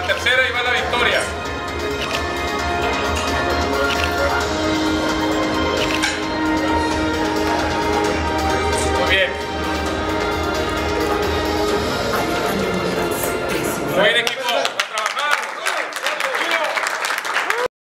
la tercera y va la victoria. Muy bien. Buen equipo.